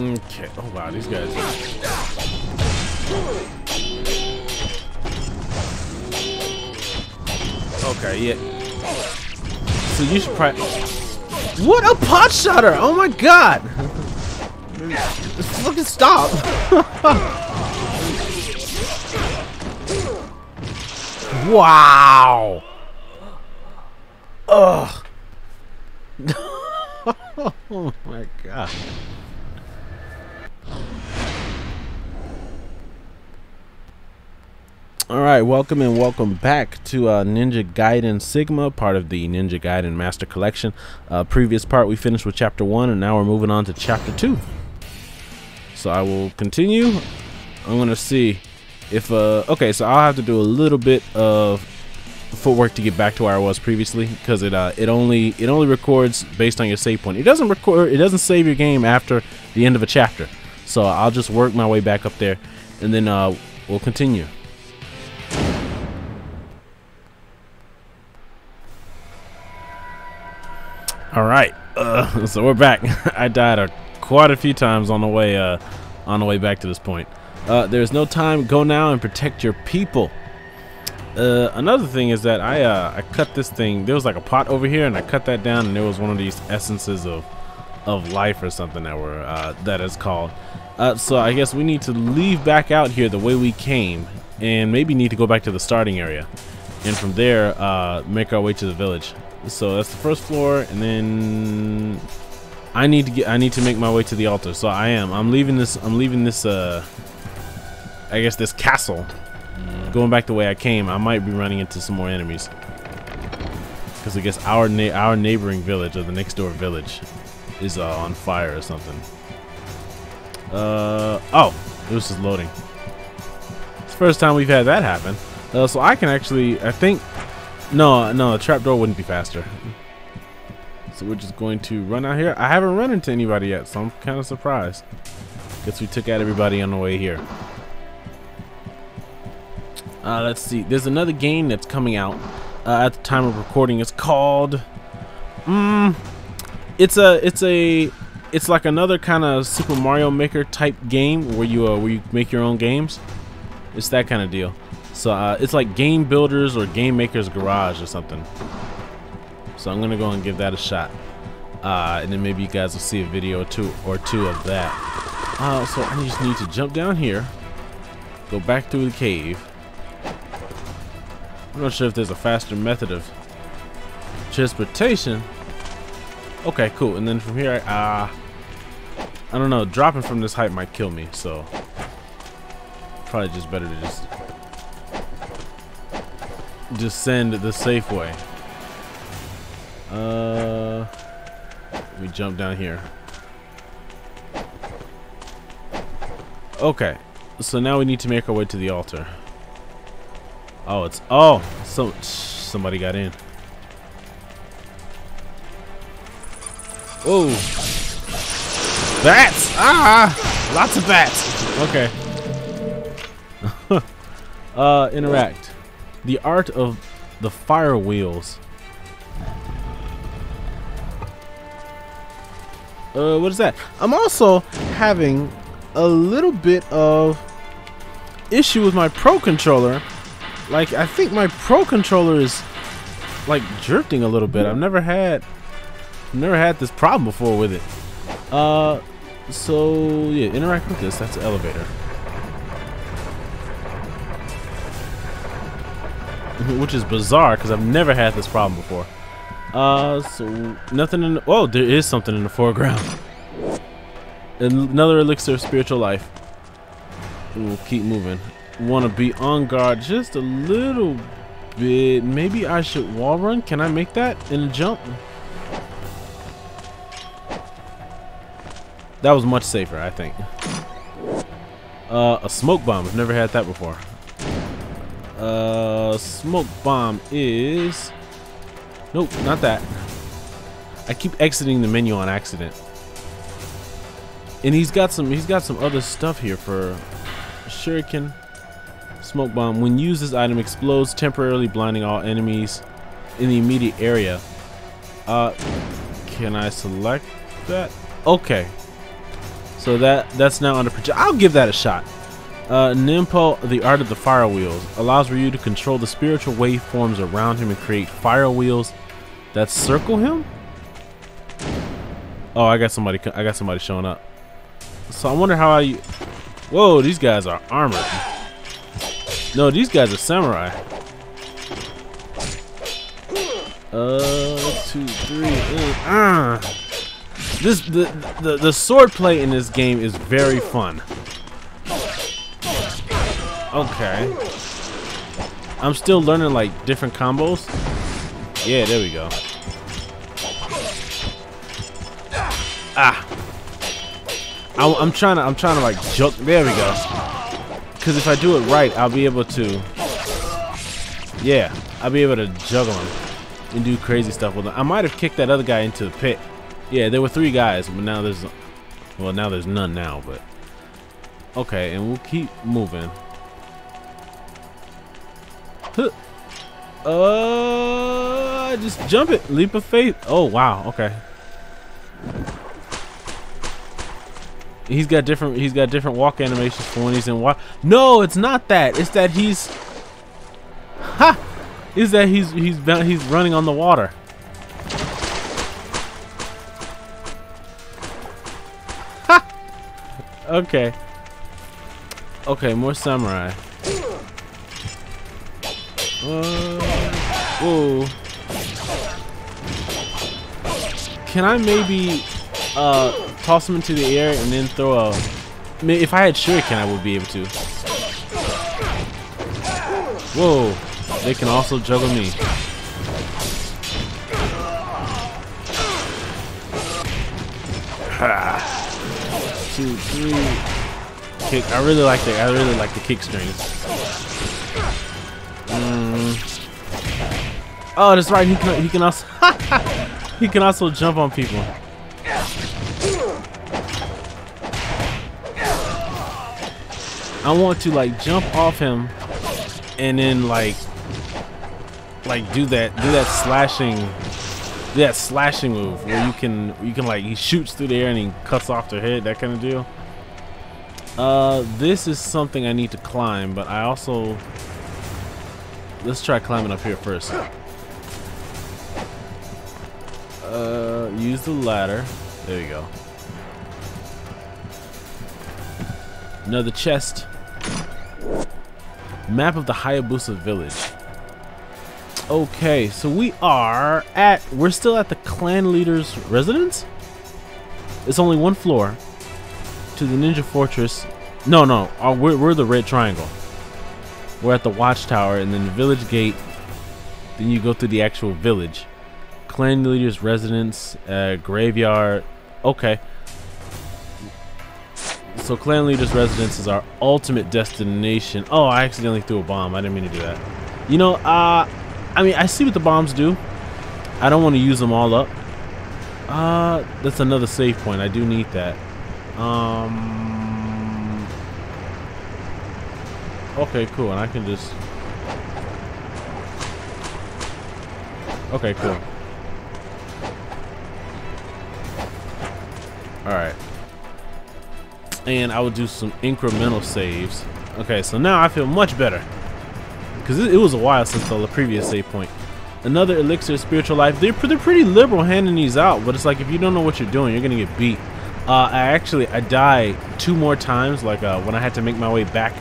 Okay. Oh wow, these guys. Okay, yeah. So you should probably. What a pot shotter! Oh my god! Fucking stop! wow! Ugh! oh my god. Alright, welcome and welcome back to uh, Ninja Gaiden Sigma, part of the Ninja Gaiden Master Collection. Uh, previous part we finished with Chapter 1 and now we're moving on to Chapter 2. So I will continue. I'm going to see if... Uh, okay, so I'll have to do a little bit of footwork to get back to where I was previously because it uh, it only it only records based on your save point. It doesn't record it doesn't save your game after the end of a chapter. So I'll just work my way back up there and then uh, we'll continue. All right, uh, so we're back. I died a, quite a few times on the way uh, on the way back to this point. Uh, there's no time. Go now and protect your people. Uh, another thing is that I uh, I cut this thing. There was like a pot over here, and I cut that down, and there was one of these essences of of life or something that were uh, that is called. So I guess we need to leave back out here the way we came, and maybe need to go back to the starting area, and from there make our way to the village. So that's the first floor, and then I need to get I need to make my way to the altar. So I am. I'm leaving this. I'm leaving this. Uh, I guess this castle going back the way I came, I might be running into some more enemies. Because I guess our na our neighboring village, or the next door village, is uh, on fire or something. Uh oh, it was just loading. It's the first time we've had that happen. Uh, so I can actually, I think, no, no, a trapdoor wouldn't be faster. So we're just going to run out here. I haven't run into anybody yet, so I'm kind of surprised. Guess we took out everybody on the way here. Uh, let's see. There's another game that's coming out uh, at the time of recording. It's called. Mm, it's a. It's a. It's like another kind of Super Mario Maker type game where you uh, where you make your own games. It's that kind of deal. So uh, it's like Game Builders or Game Maker's Garage or something. So I'm gonna go and give that a shot. Uh, and then maybe you guys will see a video or two or two of that. Uh, so I just need to jump down here, go back through the cave, I'm not sure if there's a faster method of transportation. Okay, cool. And then from here, uh, I don't know. Dropping from this height might kill me, so probably just better to just descend the safe way. Uh, let me jump down here. Okay, so now we need to make our way to the altar. Oh, it's oh, so somebody got in. Oh, bats! Ah, lots of bats. Okay. uh, interact. The art of the fire wheels. Uh, what is that? I'm also having a little bit of issue with my Pro controller like, I think my Pro controller is, like, drifting a little bit. I've never had, never had this problem before with it. Uh, so, yeah, interact with this. That's the elevator. Which is bizarre, because I've never had this problem before. Uh, so, nothing in the, oh, there is something in the foreground. Another elixir of spiritual life. We'll keep moving want to be on guard just a little bit. Maybe I should wall run. Can I make that in a jump? That was much safer, I think. Uh, a smoke bomb. I've never had that before. Uh, smoke bomb is... Nope, not that. I keep exiting the menu on accident. And he's got some he's got some other stuff here for shuriken Smoke bomb. When used, this item explodes, temporarily blinding all enemies in the immediate area. Uh, can I select that? Okay. So that that's now under project. I'll give that a shot. Uh, Ninpo, the art of the fire wheels, allows Ryu to control the spiritual waveforms around him and create fire wheels that circle him. Oh, I got somebody. I got somebody showing up. So I wonder how I. Whoa, these guys are armored. No, these guys are samurai. Uh, two, three. Uh, uh. This the, the the sword play in this game is very fun. Okay. I'm still learning like different combos. Yeah, there we go. Ah. I, am trying to I'm trying to like joke. There we go. Because if I do it right, I'll be able to. Yeah, I'll be able to juggle him and do crazy stuff with him. I might have kicked that other guy into the pit. Yeah, there were three guys, but now there's, well, now there's none now, but. Okay, and we'll keep moving. Huh. Uh, just jump it. Leap of faith. Oh, wow. Okay. He's got different. He's got different walk animations for when he's in walk. No, it's not that. It's that he's. Ha! Is that he's he's he's running on the water. Ha! Okay. Okay, more samurai. Uh, whoa. Can I maybe uh, toss him into the air and then throw a... if I had shuriken, I would be able to. Whoa. They can also juggle me. Ha two, three. Kick. I really like the. I really like the kick strings. Oh, that's right. He can. He can also. he can also jump on people. I want to like jump off him, and then like, like do that, do that slashing that slashing move where you can you can like he shoots through the air and he cuts off their head that kind of deal uh this is something I need to climb but I also let's try climbing up here first uh use the ladder there you go another chest map of the Hayabusa village Okay, so we are at, we're still at the clan leader's residence? It's only one floor to the ninja fortress. No, no, uh, we're, we're the red triangle. We're at the watchtower and then the village gate. Then you go through the actual village. Clan leader's residence, uh, graveyard. Okay. So clan leader's residence is our ultimate destination. Oh, I accidentally threw a bomb. I didn't mean to do that. You know, uh, I mean, I see what the bombs do. I don't want to use them all up. Uh, that's another save point. I do need that. Um. Okay, cool. And I can just. Okay, cool. Alright. And I will do some incremental saves. Okay, so now I feel much better because it, was a while since the previous save point. Another elixir of spiritual life. They're, they're pretty liberal handing these out, but it's like if you don't know what you're doing, you're gonna get beat. Uh, I actually I died two more times, like uh, when I had to make my way back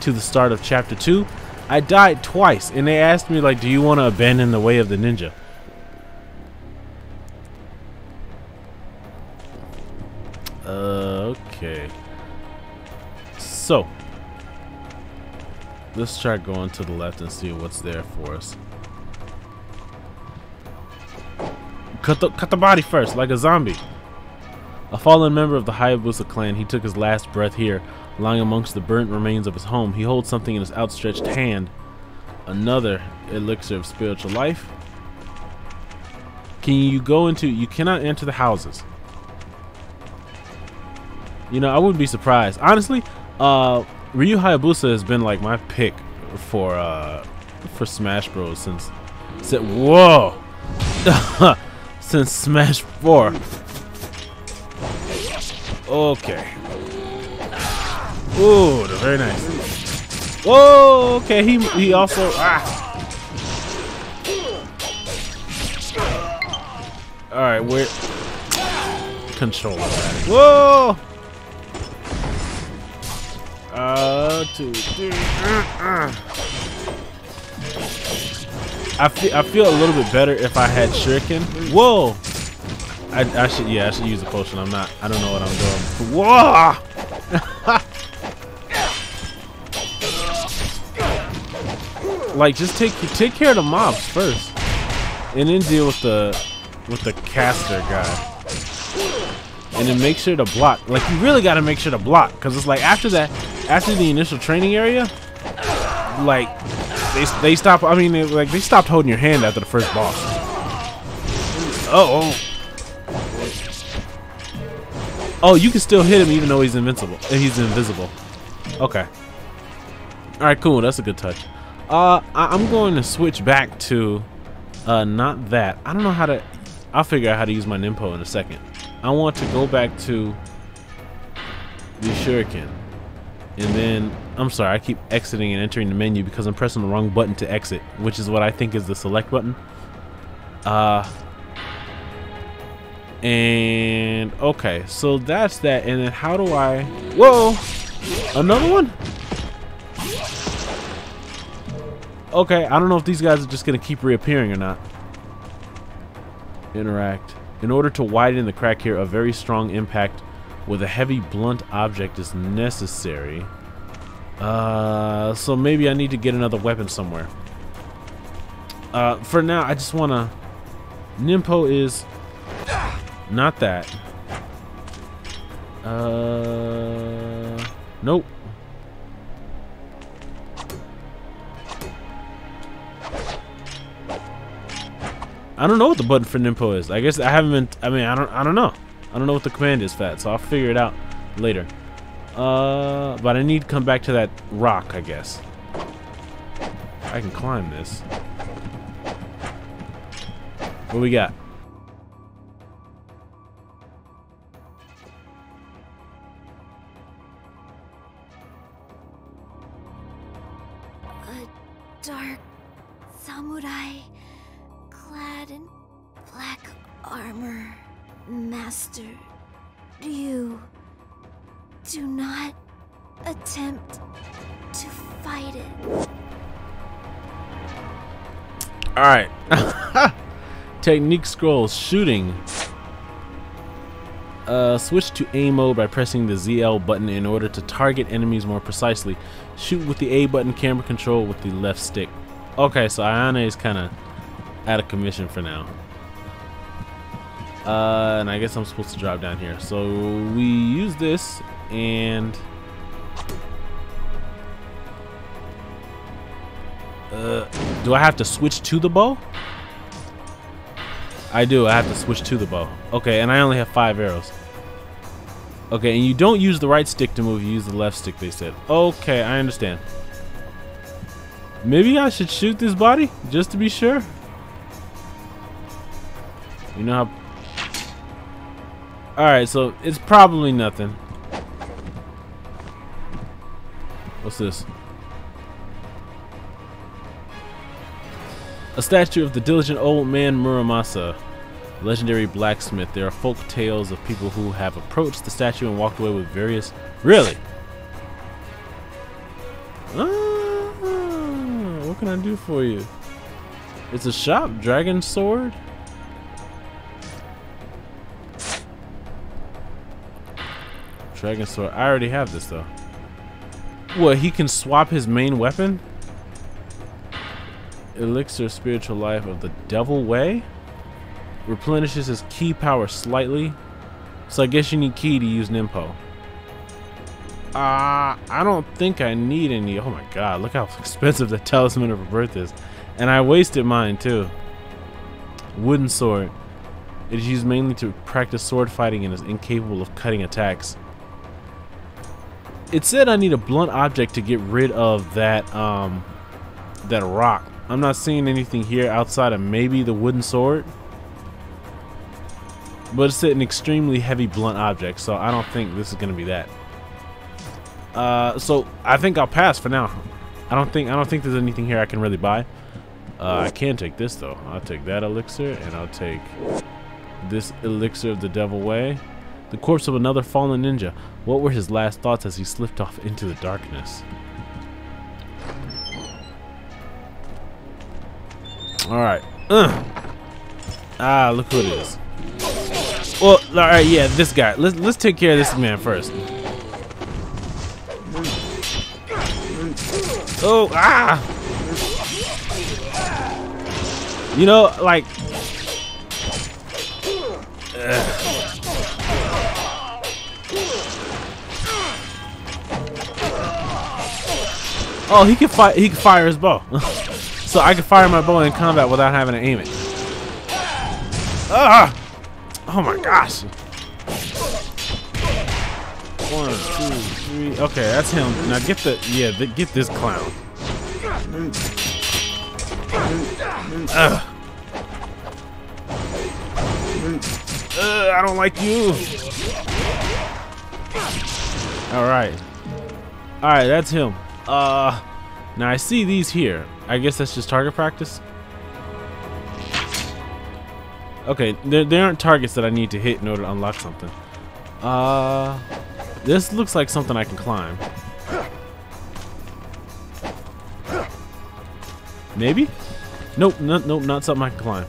to the start of chapter two. I died twice, and they asked me like, "Do you want to abandon the way of the ninja?" So, Let's try going to the left and see what's there for us. Cut the, cut the body first, like a zombie. A fallen member of the Hayabusa clan, he took his last breath here, lying amongst the burnt remains of his home. He holds something in his outstretched hand. Another elixir of spiritual life. Can you go into... You cannot enter the houses. You know, I wouldn't be surprised. Honestly, uh, Ryu Hayabusa has been like my pick for uh for Smash Bros since since whoa since Smash 4. Okay. Ooh, very nice. Whoa, okay, he he also ah. Alright, where control that. Whoa! Uh uh. I feel I feel a little bit better if I had shuriken. Whoa! I, I should yeah I should use a potion. I'm not I don't know what I'm doing. Whoa! like just take take care of the mobs first, and then deal with the with the caster guy. And then make sure to block. Like you really got to make sure to block, because it's like after that, after the initial training area, like they they stop. I mean, like they stopped holding your hand after the first boss. Oh, oh. Oh, you can still hit him even though he's invincible. He's invisible. Okay. All right, cool. That's a good touch. Uh, I am going to switch back to, uh, not that. I don't know how to. I'll figure out how to use my Ninpo in a second. I want to go back to the Shuriken. And then, I'm sorry, I keep exiting and entering the menu because I'm pressing the wrong button to exit, which is what I think is the select button. Uh, and, okay, so that's that. And then how do I, whoa, another one? Okay, I don't know if these guys are just to keep reappearing or not. Interact. In order to widen the crack here, a very strong impact with a heavy blunt object is necessary. Uh, so maybe I need to get another weapon somewhere. Uh, for now, I just want to... Ninpo is... Not that. Uh... Nope. I don't know what the button for Ninpo is. I guess I haven't been. I mean, I don't. I don't know. I don't know what the command is, Fat. So I'll figure it out later. Uh, but I need to come back to that rock, I guess. I can climb this. What we got? A dark samurai clad in black armor. Master you do not attempt to fight it. Alright. Technique scrolls. Shooting. Uh, switch to A mode by pressing the ZL button in order to target enemies more precisely. Shoot with the A button camera control with the left stick. Okay, so Ayane is kind of out of commission for now. Uh, and I guess I'm supposed to drive down here. So we use this and... Uh, do I have to switch to the bow? I do. I have to switch to the bow. Okay, and I only have five arrows. Okay, and you don't use the right stick to move. You use the left stick, they said. Okay, I understand. Maybe I should shoot this body, just to be sure. You know how... Alright, so it's probably nothing. What's this? A statue of the diligent old man Muramasa, legendary blacksmith. There are folk tales of people who have approached the statue and walked away with various... Really? Ah, what can I do for you? It's a shop. Dragon sword? Dragon sword. I already have this though. What, he can swap his main weapon? Elixir spiritual life of the devil way? Replenishes his Ki power slightly. So I guess you need Ki to use Ninpo. Uh, I don't think I need any. Oh my god, look how expensive the Talisman of Rebirth is. And I wasted mine too. Wooden sword. It is used mainly to practice sword fighting and is incapable of cutting attacks it said I need a blunt object to get rid of that um that rock. I'm not seeing anything here outside of maybe the wooden sword. but it's an extremely heavy blunt object, so I don't think this is gonna be that. Uh, so I think I'll pass for now. I don't think I don't think there's anything here I can really buy. Uh, I can take this though. I'll take that elixir and I'll take this elixir of the devil way. The corpse of another fallen ninja. What were his last thoughts as he slipped off into the darkness? Alright. Uh. Ah, look who it is. Well, alright, yeah, this guy. Let's let's take care of this man first. Oh, ah! You know, like... Oh, he can fire. He can fire his bow, so I can fire my bow in combat without having to aim it. Ah! Oh my gosh! One, two, three. Okay, that's him. Now get the yeah, the, get this clown. Ugh. I don't like you. All right, all right, that's him. Uh, now I see these here. I guess that's just target practice. Okay, there, there aren't targets that I need to hit in order to unlock something. Uh, this looks like something I can climb. Maybe? Nope, no, nope, not something I can climb.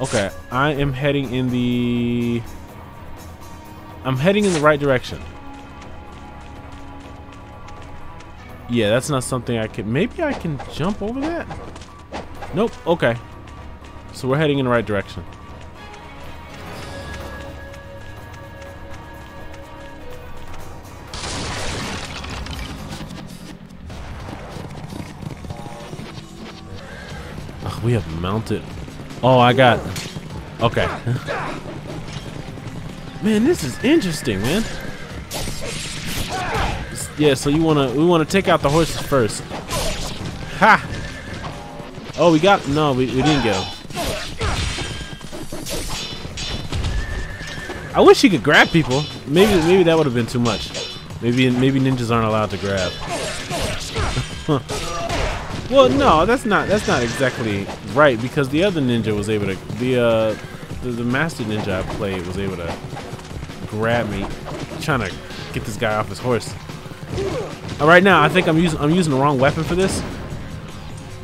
Okay, I am heading in the... I'm heading in the right direction. Yeah, that's not something I can... Maybe I can jump over that? Nope, okay. So we're heading in the right direction. we have mounted. Oh, I got. Okay. man, this is interesting, man. Yeah, so you wanna we wanna take out the horses first. Ha! Oh, we got no, we, we didn't go. I wish he could grab people. Maybe maybe that would have been too much. Maybe maybe ninjas aren't allowed to grab. Well, no, that's not that's not exactly right because the other ninja was able to the uh the, the master ninja I played was able to grab me, trying to get this guy off his horse. All right, now I think I'm using I'm using the wrong weapon for this.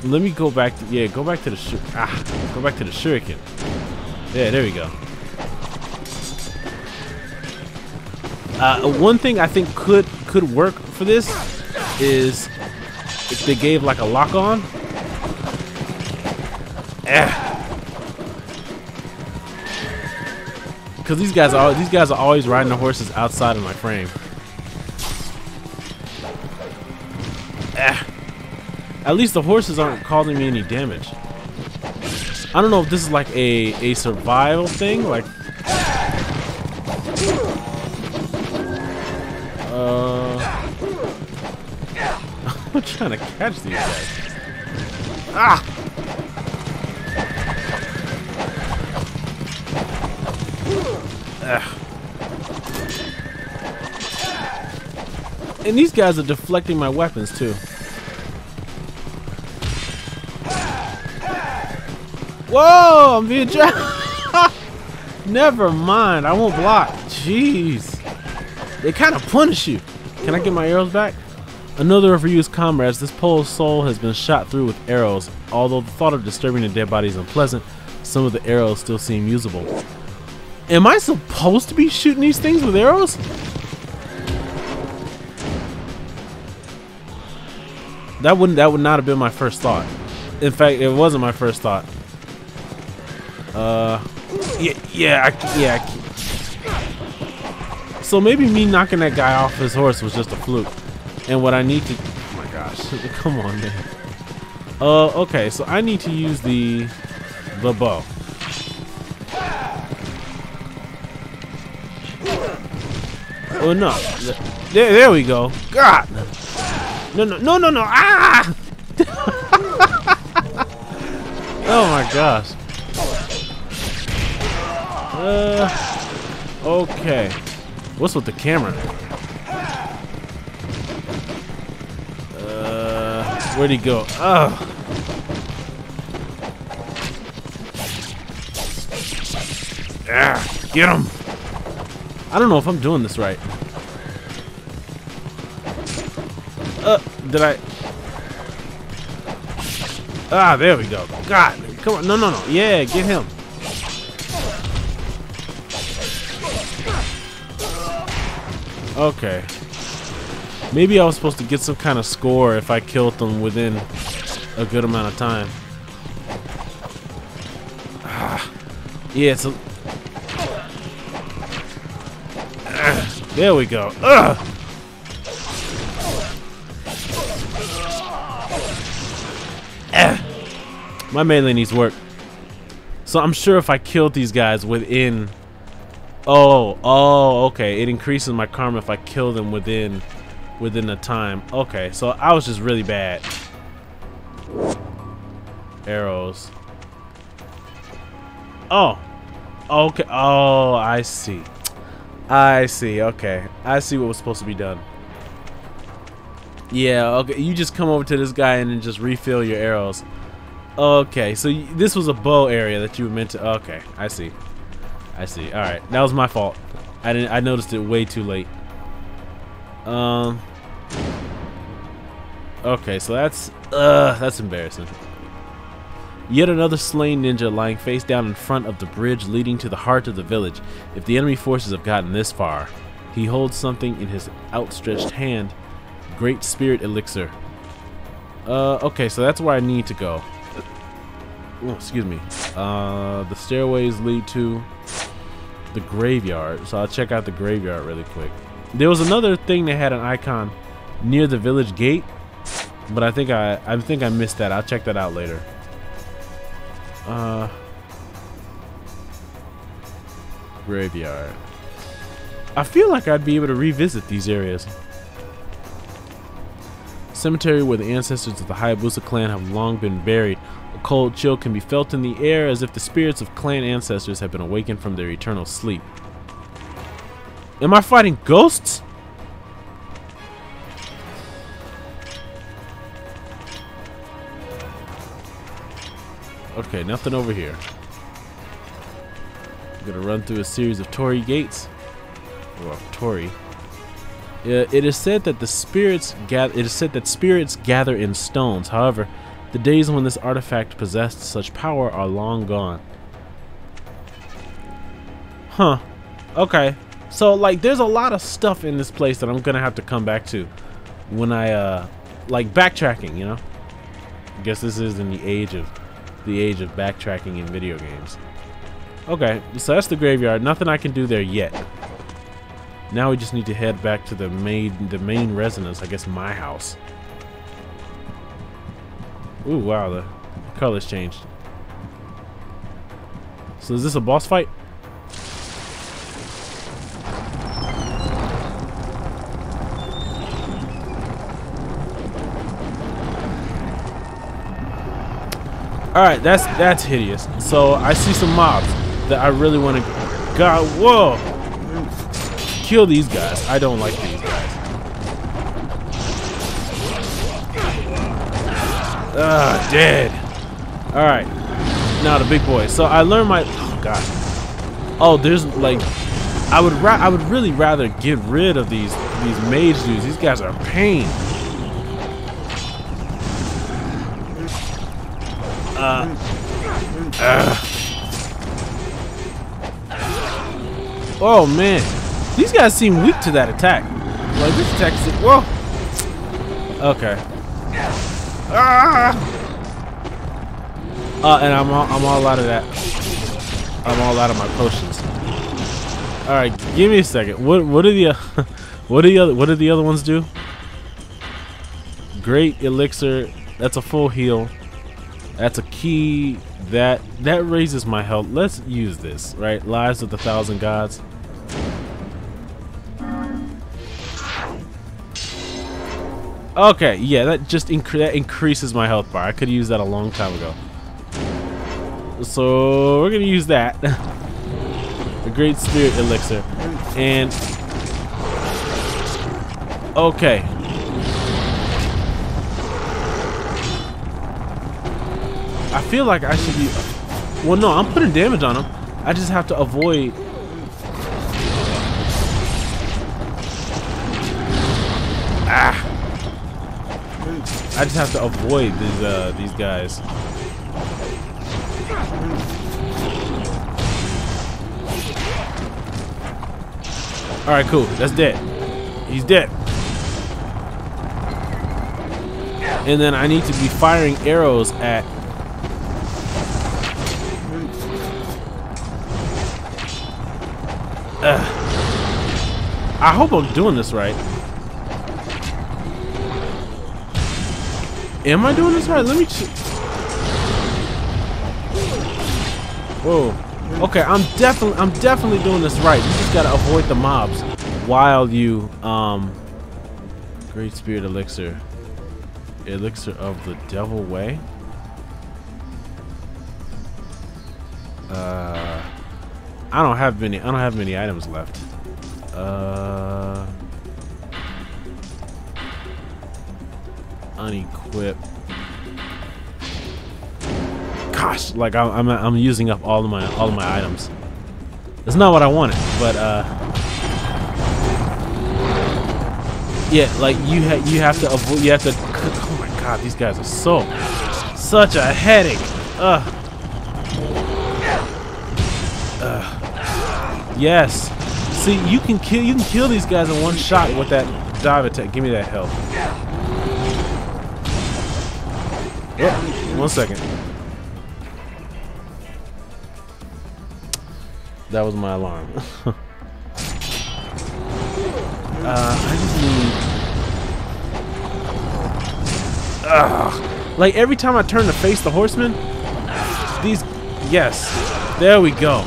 Let me go back to yeah, go back to the ah, go back to the shuriken. Yeah, there we go. Uh, one thing I think could could work for this is if they gave like a lock on. Eh. Because these guys are these guys are always riding the horses outside of my frame. At least the horses aren't causing me any damage. I don't know if this is like a a survival thing, like. Uh. I'm trying to catch these guys. Ah! Ugh. And these guys are deflecting my weapons too. Whoa, I'm being trapped. Never mind, I won't block. Jeez. They kind of punish you. Can I get my arrows back? Another of Ryu's comrades, this Pole's soul has been shot through with arrows. Although the thought of disturbing the dead body is unpleasant, some of the arrows still seem usable. Am I supposed to be shooting these things with arrows? That wouldn't that would not have been my first thought. In fact, it wasn't my first thought. Uh yeah, yeah, I, yeah. I, so maybe me knocking that guy off his horse was just a fluke. And what I need to... Oh my gosh. Come on, man. Uh, okay. So I need to use the... The bow. Oh, no. There, there we go. God. No, no, no, no, no. Ah! oh my gosh. Uh, Okay. What's with the camera? Uh, where'd he go? Oh. Ah, get him! I don't know if I'm doing this right. Uh, did I? Ah, there we go. God, come on. No, no, no. Yeah, get him. Okay. Maybe I was supposed to get some kind of score if I killed them within a good amount of time. Ah. Yeah, it's a... Ah, there we go. Ugh. My melee needs work. So I'm sure if I killed these guys within... Oh, oh, okay. It increases my karma if I kill them within within the time. Okay, so I was just really bad. Arrows. Oh. Okay. Oh, I see. I see. Okay. I see what was supposed to be done. Yeah, okay. You just come over to this guy and then just refill your arrows. Okay, so this was a bow area that you were meant to. Okay, I see. I see. All right, that was my fault. I didn't. I noticed it way too late. Um. Okay, so that's uh that's embarrassing. Yet another slain ninja lying face down in front of the bridge leading to the heart of the village. If the enemy forces have gotten this far, he holds something in his outstretched hand. Great spirit elixir. Uh, okay, so that's where I need to go oh, excuse me. Uh, the stairways lead to the graveyard. So I'll check out the graveyard really quick. There was another thing that had an icon near the village gate, but I think I I think I missed that. I'll check that out later. Uh, graveyard. I feel like I'd be able to revisit these areas. Cemetery where the ancestors of the Hayabusa clan have long been buried cold chill can be felt in the air as if the spirits of clan ancestors have been awakened from their eternal sleep. Am I fighting ghosts? Okay, nothing over here. I'm gonna run through a series of Torii gates. Or Torii. Yeah, it is said that the spirits gather. It is said that spirits gather in stones. However, the days when this artifact possessed such power are long gone. Huh. Okay. So, like, there's a lot of stuff in this place that I'm gonna have to come back to when I, uh, like, backtracking, you know? I guess this is in the age of, the age of backtracking in video games. Okay, so that's the graveyard. Nothing I can do there yet. Now we just need to head back to the main, the main residence, I guess my house. Ooh, wow, the colors changed. So is this a boss fight? Alright, that's that's hideous. So I see some mobs that I really want to God whoa kill these guys. I don't like these guys. Ah, dead. All right. Now the big boy. So I learned my. Oh God. Oh, there's like. I would ra I would really rather get rid of these these mage dudes. These guys are pain. Uh. Uh. Oh man, these guys seem weak to that attack. Like this attack whoa. Okay. Ah! Uh, and I'm all, I'm all out of that. I'm all out of my potions. All right, give me a second. What what are the what are the other what do the other ones do? Great elixir. That's a full heal. That's a key. That that raises my health. Let's use this. Right, lives of the thousand gods. Okay, yeah, that just incre that increases my health bar. I could use that a long time ago. So we're gonna use that. the Great Spirit Elixir. And okay. I feel like I should be. Well, no, I'm putting damage on him. I just have to avoid. I just have to avoid these uh, these guys. All right, cool. That's dead. He's dead. And then I need to be firing arrows at Ugh. I hope I'm doing this right. Am I doing this right? Let me check. Whoa. Okay, I'm definitely I'm definitely doing this right. You just gotta avoid the mobs while you um Great Spirit Elixir. Elixir of the Devil Way. Uh I don't have many I don't have many items left. Uh unequip gosh, like I'm, I'm, I'm using up all of my all of my items. It's not what I wanted, but uh, yeah, like you ha you have to avoid. You have to. Oh my god, these guys are so such a headache. Ugh. Ugh. Yes. See, you can kill you can kill these guys in one shot with that dive attack. Give me that health. Oh, one second. That was my alarm. uh, I just need. Ugh. Like every time I turn to face the horseman, these. Yes, there we go.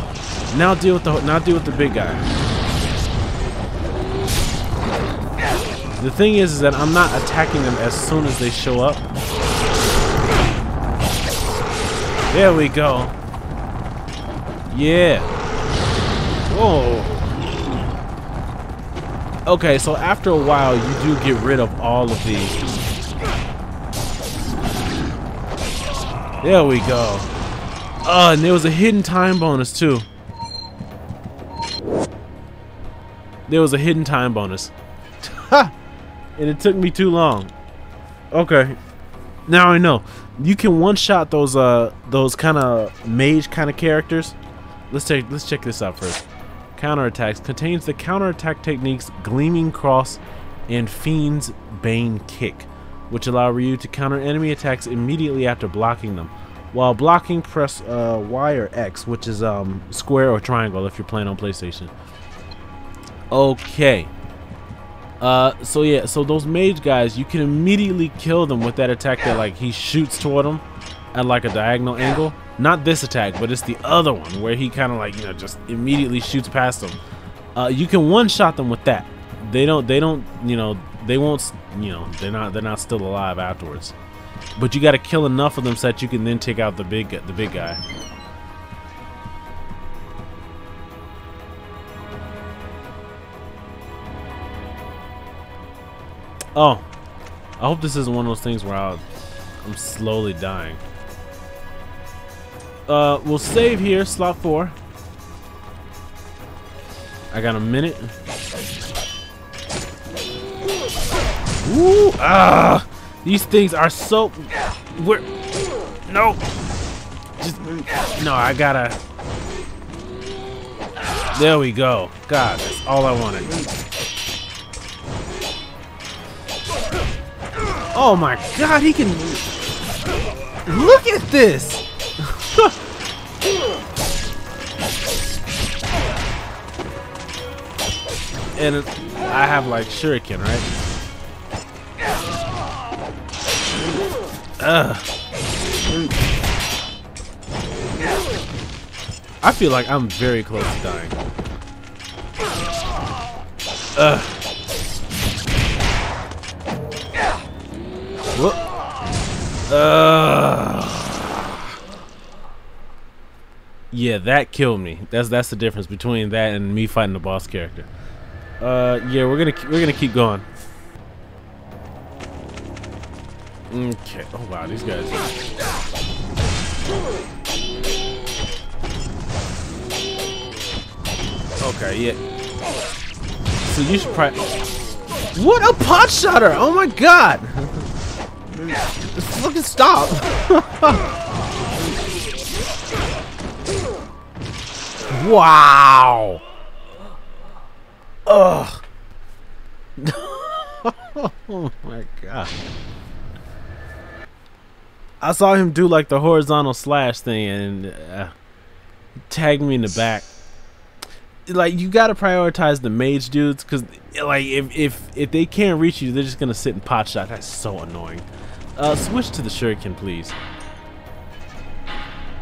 Now deal with the now deal with the big guy. The thing is, is that I'm not attacking them as soon as they show up. There we go. Yeah. Whoa. Okay, so after a while, you do get rid of all of these. There we go. Oh, and there was a hidden time bonus, too. There was a hidden time bonus. Ha! and it took me too long. Okay. Now I know. You can one-shot those uh those kind of mage kind of characters. Let's take let's check this out first counterattacks contains the counterattack techniques Gleaming Cross and Fiend's Bane Kick, which allow Ryu to counter enemy attacks immediately after blocking them. While blocking, press uh, Y or X, which is um, square or triangle if you're playing on PlayStation. Okay. Uh, so yeah, so those mage guys, you can immediately kill them with that attack that like he shoots toward them at like a diagonal angle. Not this attack, but it's the other one where he kind of like, you know, just immediately shoots past them. Uh, you can one-shot them with that. They don't, they don't, you know, they won't, you know, they're not, they're not still alive afterwards. But you got to kill enough of them so that you can then take out the big, the big guy. Oh, I hope this isn't one of those things where i I'm slowly dying. Uh, we'll save here, slot four. I got a minute. Ooh, ah! These things are so. We're. No! Just. No, I gotta. There we go. God, that's all I wanted. Oh my god, he can. Look at this! and I have like shuriken, right? Ugh. I feel like I'm very close to dying. Ugh. Ugh. Yeah, that killed me. That's that's the difference between that and me fighting the boss character. Uh, yeah, we're gonna we're gonna keep going. Okay. Oh wow, these guys. Okay, yeah. So you should probably. What a pot shutter! Oh my god! Fucking stop! wow! Ugh! oh my god. I saw him do like the horizontal slash thing and uh, tagged me in the back. Like you gotta prioritize the mage dudes because like if if if they can't reach you, they're just gonna sit and pot shot. That's so annoying. Uh, switch to the shuriken, please.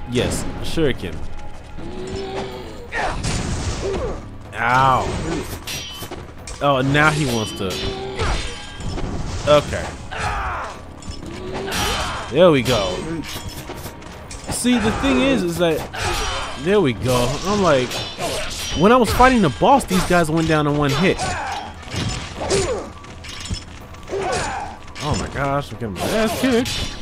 Yes, shuriken. Ow. Oh, now he wants to. Okay. There we go. See, the thing is, is that there we go. I'm like, when I was fighting the boss, these guys went down in one hit. Oh my gosh, I'm getting my ass kicked.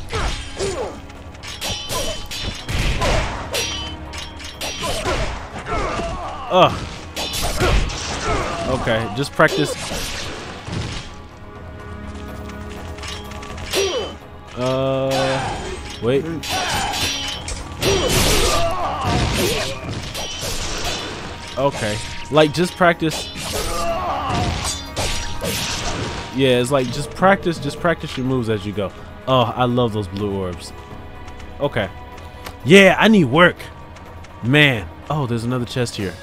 Ugh. Okay, just practice. Uh, wait. Okay, like just practice. Yeah, it's like just practice, just practice your moves as you go. Oh, I love those blue orbs. Okay. Yeah, I need work. Man. Oh, there's another chest here.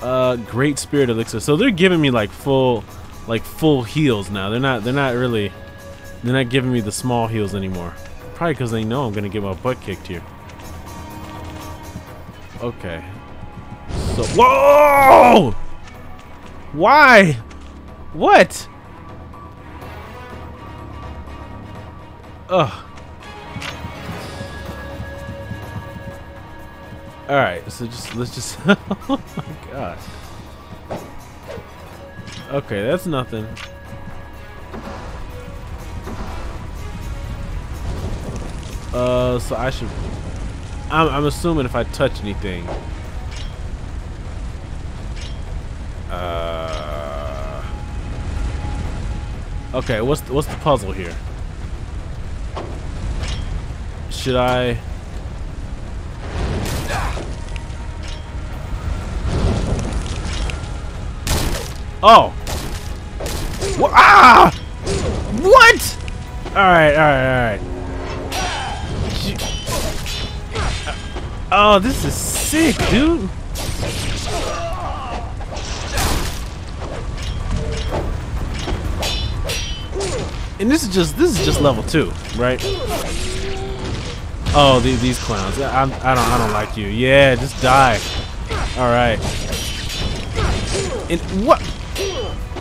Uh, great spirit elixir. So they're giving me like full, like full heals now. They're not. They're not really. They're not giving me the small heals anymore. Probably because they know I'm gonna get my butt kicked here. Okay. So whoa! Why? What? Ugh. All right, so just let's just. oh my god. Okay, that's nothing. Uh, so I should. I'm, I'm assuming if I touch anything. Uh. Okay, what's the, what's the puzzle here? Should I? Oh. What? Ah! What? All right, all right, all right. Oh, this is sick, dude. And this is just this is just level two, right? Oh, these, these clowns. I, I don't I don't like you. Yeah, just die. All right. And what?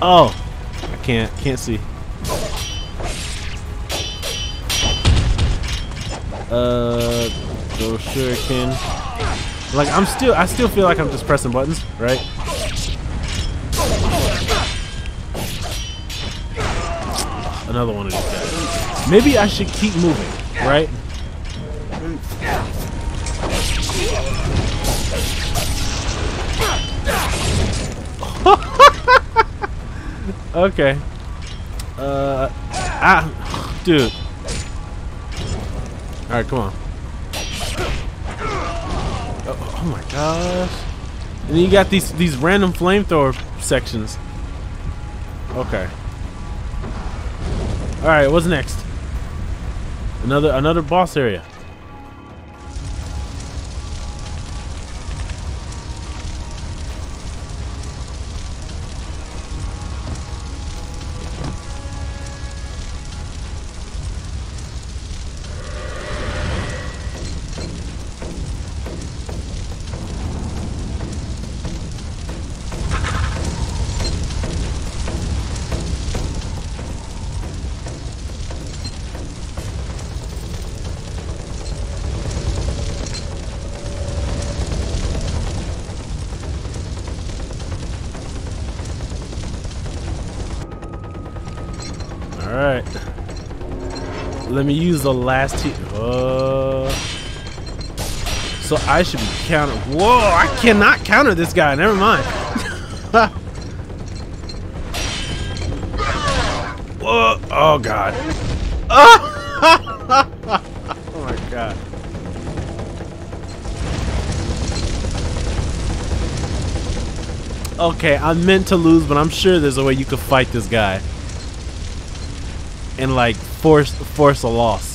Oh, I can't can't see. Uh, shuriken. Like I'm still I still feel like I'm just pressing buttons, right? Another one of these guys. Maybe I should keep moving, right? okay. Uh, ah, dude. All right, come on. Oh, my gosh. And then you got these these random flamethrower sections. Okay. All right, what's next? Another another boss area. Alright. Let me use the last hit. Uh, so I should be counter. Whoa, I cannot counter this guy. Never mind. Whoa, oh god. oh my god. Okay, I meant to lose, but I'm sure there's a way you could fight this guy. And like force force a loss.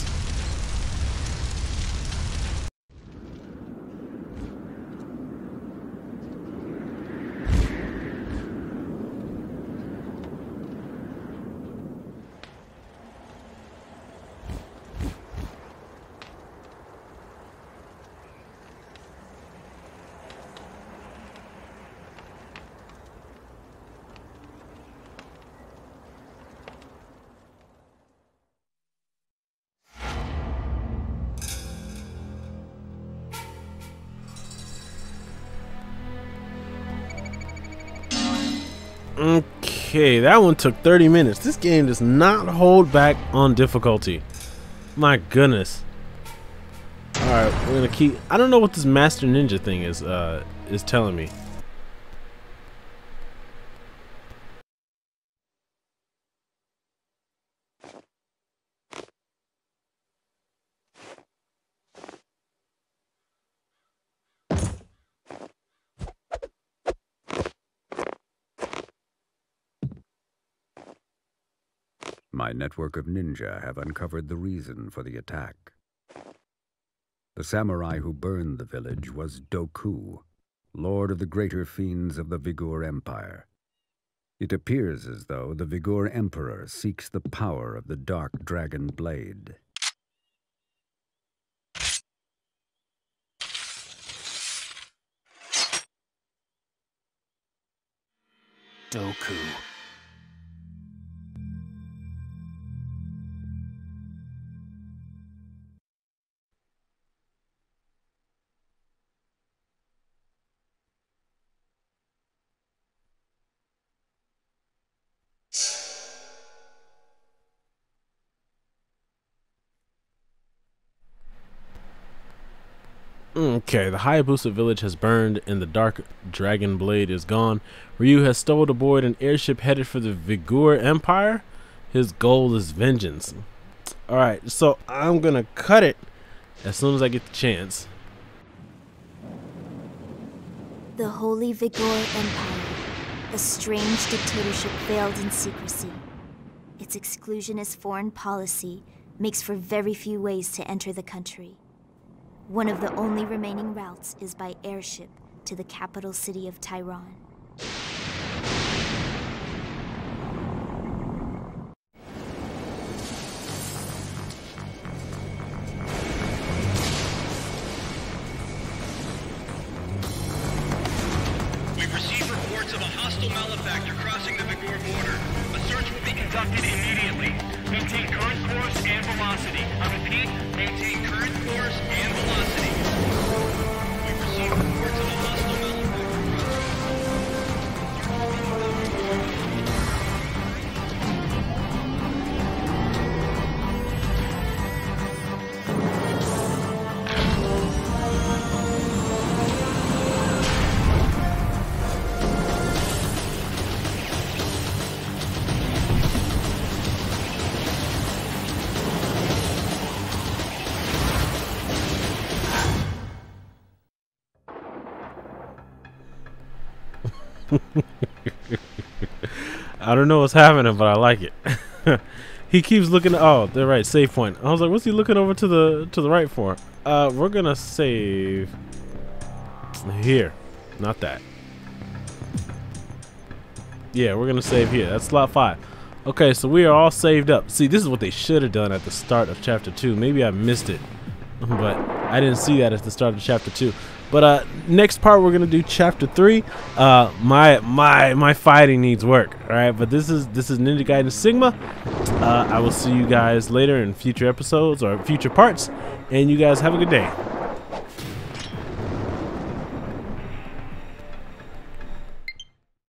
Okay, that one took 30 minutes. This game does not hold back on difficulty. My goodness. Alright, we're gonna keep I don't know what this Master Ninja thing is uh is telling me. My network of ninja have uncovered the reason for the attack. The samurai who burned the village was Doku, lord of the greater fiends of the Vigoor Empire. It appears as though the Vigoor Emperor seeks the power of the Dark Dragon Blade. Doku. Okay, the Hayabusa village has burned and the Dark Dragon Blade is gone. Ryu has stowed aboard an airship headed for the Vigoor Empire. His goal is vengeance. Alright, so I'm gonna cut it as soon as I get the chance. The Holy Vigoor Empire, a strange dictatorship veiled in secrecy. Its exclusionist foreign policy makes for very few ways to enter the country. One of the only remaining routes is by airship to the capital city of Tairon. I don't know what's happening, but I like it. he keeps looking. Oh, they're right. Save point. I was like, what's he looking over to the to the right for? Uh, we're gonna save here, not that. Yeah, we're gonna save here. That's slot five. Okay, so we are all saved up. See, this is what they should have done at the start of chapter two. Maybe I missed it, but I didn't see that at the start of chapter two. But uh, next part we're gonna do chapter three. Uh, my my my fighting needs work. All right, but this is this is Ninja Gaiden Sigma. Uh, I will see you guys later in future episodes or future parts, and you guys have a good day.